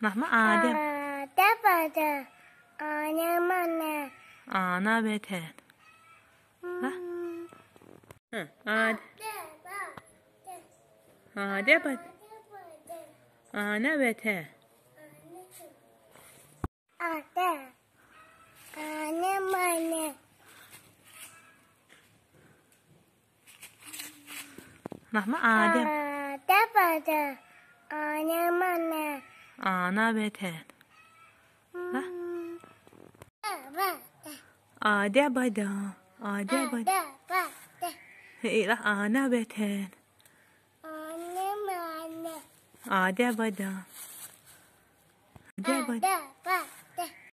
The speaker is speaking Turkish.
Rahma Adem. Ada pada. Ana mana. Ana beten. Lah. Hı, Ad. Ade bat. Ana beten. Ada. Ana mana. Rahma Adem. Ada pada. Ana mana. Ana beter. Ade bada. Ade bada. إيه أنا بتهن أنا ما أنا آه ده بدا. ده